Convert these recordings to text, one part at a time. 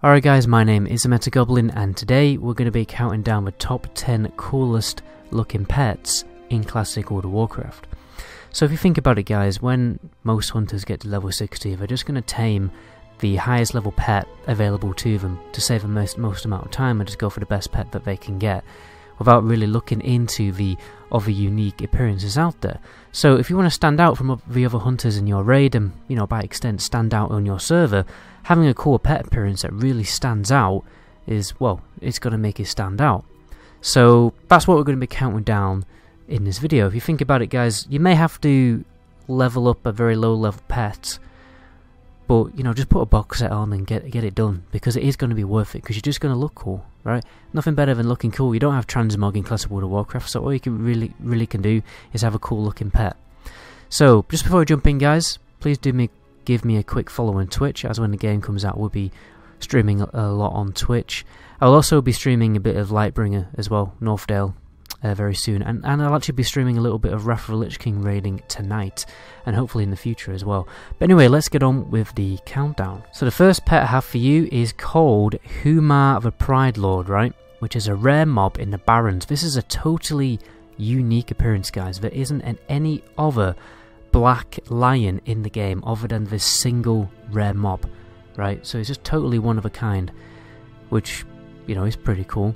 Alright guys, my name is MetaGoblin and today we're going to be counting down the top 10 coolest looking pets in Classic World of Warcraft. So if you think about it guys, when most hunters get to level 60, they're just going to tame the highest level pet available to them to save the most, most amount of time and just go for the best pet that they can get without really looking into the other unique appearances out there. So if you want to stand out from the other hunters in your raid and, you know, by extent stand out on your server, having a cool pet appearance that really stands out is, well, it's going to make it stand out. So that's what we're going to be counting down in this video. If you think about it guys, you may have to level up a very low level pet but you know, just put a box set on and get get it done because it is going to be worth it because you're just going to look cool, right? Nothing better than looking cool. You don't have transmog in Classic World of Warcraft, so all you can really really can do is have a cool looking pet. So just before we jump in, guys, please do me give me a quick follow on Twitch, as when the game comes out, we'll be streaming a lot on Twitch. I'll also be streaming a bit of Lightbringer as well, Northdale uh, very soon. And, and I'll actually be streaming a little bit of Wrath Lich King raiding tonight, and hopefully in the future as well. But anyway, let's get on with the countdown. So the first pet I have for you is called Humar the Pride Lord, right? Which is a rare mob in the Barrens. This is a totally unique appearance, guys. There isn't an, any other black lion in the game other than this single rare mob, right? So it's just totally one of a kind, which, you know, is pretty cool.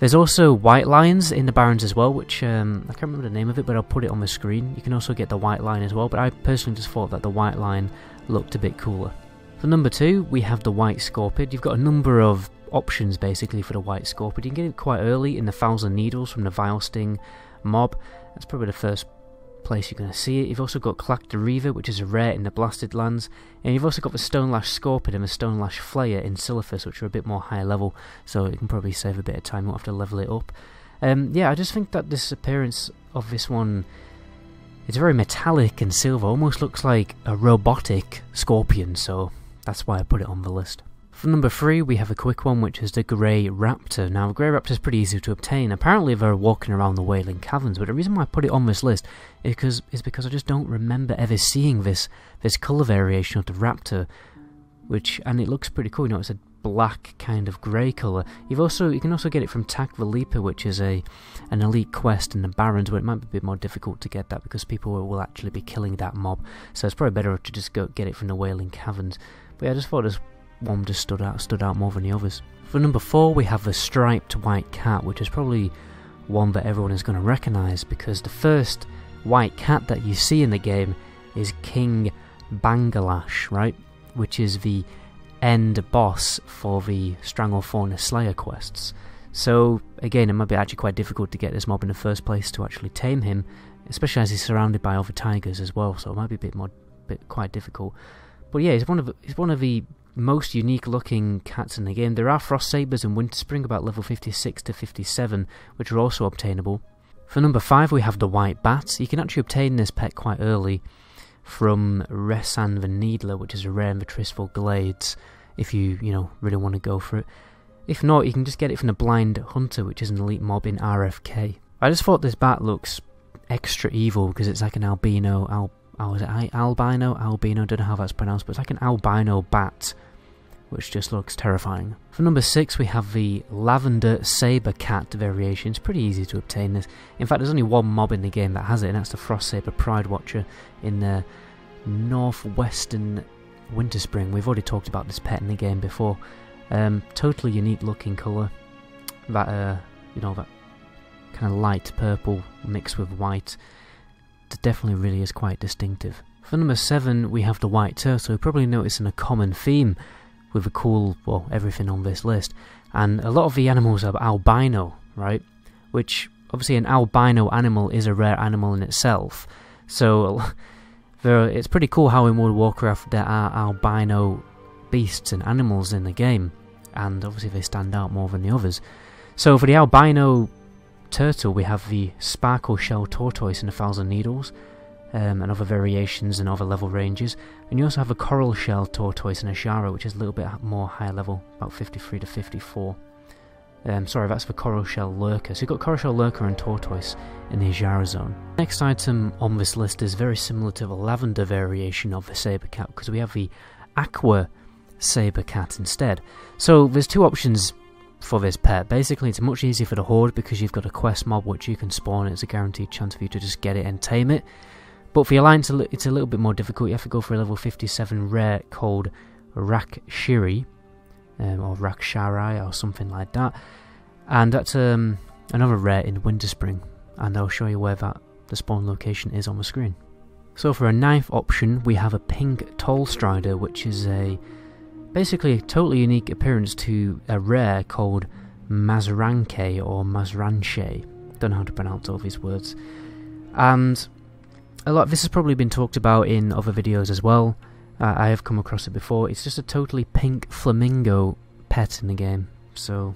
There's also white lions in the Barrens as well, which um, I can't remember the name of it, but I'll put it on the screen. You can also get the white lion as well, but I personally just thought that the white lion looked a bit cooler. For number two, we have the white scorpion. You've got a number of options basically for the white scorpion. You can get it quite early in the Thousand Needles from the Vile Sting mob. That's probably the first place you're going to see it. You've also got Clack the Reaver, which is a rare in the Blasted Lands, and you've also got the Stonelash Scorpion and the Stonelash Flayer in Silithus, which are a bit more higher level, so you can probably save a bit of time, you won't have to level it up. Um, yeah, I just think that this appearance of this one it's very metallic and silver, almost looks like a robotic scorpion, so that's why I put it on the list. For number three, we have a quick one, which is the Grey Raptor. Now, the Grey Raptor is pretty easy to obtain. Apparently, they're walking around the Wailing Caverns, but the reason why I put it on this list is because, is because I just don't remember ever seeing this this colour variation of the Raptor, which and it looks pretty cool. You know, it's a black kind of grey colour. You've also you can also get it from Tak the Leaper, which is a an elite quest in the Barrens, where it might be a bit more difficult to get that because people will, actually be killing that mob. So it's probably better to just go get it from the Wailing Caverns. But yeah, I just thought was one just stood out stood out more than the others. For number four, we have the striped white cat, which is probably one that everyone is going to recognise because the first white cat that you see in the game is King Bangalash, right? Which is the end boss for the Stranglethorn Slayer quests. So again, it might be actually quite difficult to get this mob in the first place to actually tame him, especially as he's surrounded by other tigers as well. So it might be a bit more, bit quite difficult. But yeah, he's one of he's one of the most unique looking cats in the game. There are Frost Sabers and Winterspring about level 56 to 57, which are also obtainable. For number 5 we have the White Bat. You can actually obtain this pet quite early from Ressan the Needler, which is a rare in the Tirisfal Glades, if you, you know, really want to go for it. If not, you can just get it from the Blind Hunter, which is an elite mob in RFK. I just thought this bat looks extra evil because it's like an albino, al, oh, is it albino? Albino, don't know how that's pronounced, but it's like an albino bat which just looks terrifying. For number 6 we have the Lavender Saber Cat variation. It's pretty easy to obtain this. In fact there's only one mob in the game that has it and that's the Frost Saber Pride Watcher in the northwestern Winterspring. We've already talked about this pet in the game before. Um, totally unique looking colour. That, uh, you know, that kind of light purple mixed with white. It definitely really is quite distinctive. For number 7 we have the White Turtle. You're probably noticing a common theme with a cool, well, everything on this list. And a lot of the animals are albino, right? Which, obviously, an albino animal is a rare animal in itself. So, there, it's pretty cool how in World of Warcraft there are albino beasts and animals in the game. And obviously, they stand out more than the others. So, for the albino turtle, we have the sparkle shell tortoise in a thousand needles um, and other variations and other level ranges. And you also have a coral shell tortoise and Azshara, which is a little bit more higher level, about 53 to 54. Um, sorry, that's the coral shell lurker. So you've got coral shell lurker and tortoise in the Azshara zone. Next item on this list is very similar to the lavender variation of the saber cat because we have the aqua saber cat instead. So there's two options for this pet. Basically, it's much easier for the horde because you've got a quest mob which you can spawn. It's a guaranteed chance for you to just get it and tame it. But for your alliance, it's a little bit more difficult. You have to go for a level 57 rare called Rakshiri, um, or Raksharai, or something like that. And that's um, another rare in Winterspring, and I'll show you where that the spawn location is on the screen. So for a ninth option, we have a pink Tall Strider, which is a basically a totally unique appearance to a rare called Mazranke or Mazranche. Don't know how to pronounce all these words. And a lot. This has probably been talked about in other videos as well. Uh, I have come across it before. It's just a totally pink flamingo pet in the game. So,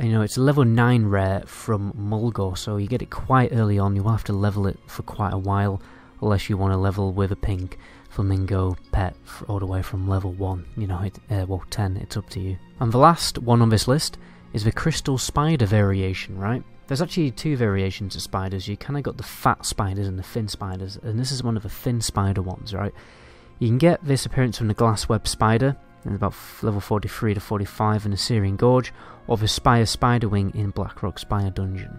you know, it's a level 9 rare from Mulgore, so you get it quite early on. You'll have to level it for quite a while, unless you want to level with a pink flamingo pet all the way from level 1. You know, it, uh, well, 10, it's up to you. And the last one on this list is the Crystal Spider variation, right? There's actually two variations of spiders. You kind of got the fat spiders and the thin spiders, and this is one of the thin spider ones, right? You can get this appearance from the glass web spider, in about level 43 to 45 in the Searing Gorge, or the Spire Spiderling in Blackrock Spire Dungeon.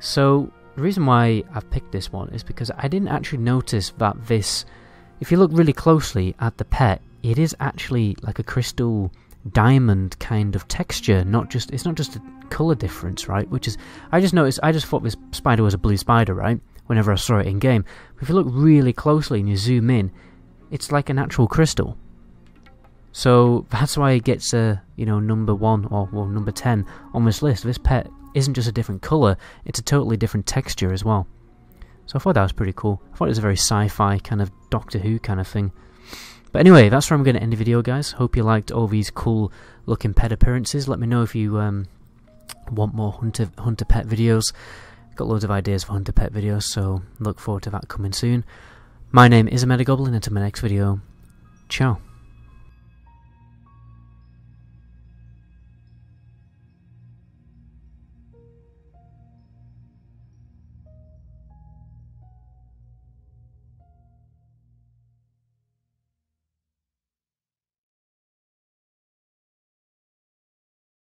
So, the reason why I've picked this one is because I didn't actually notice that this, if you look really closely at the pet, it is actually like a crystal diamond kind of texture, not just, it's not just a color difference, right? Which is, I just noticed, I just thought this spider was a blue spider, right? Whenever I saw it in game. But if you look really closely and you zoom in, it's like an actual crystal. So that's why it gets a you know number one or well number ten on this list. This pet isn't just a different color; it's a totally different texture as well. So I thought that was pretty cool. I thought it was a very sci-fi kind of Doctor Who kind of thing. But anyway, that's where I'm going to end the video, guys. Hope you liked all these cool looking pet appearances. Let me know if you um, want more hunter hunter pet videos. Got loads of ideas for hunter pet videos, so look forward to that coming soon. My name is Goblin, and until my next video, ciao.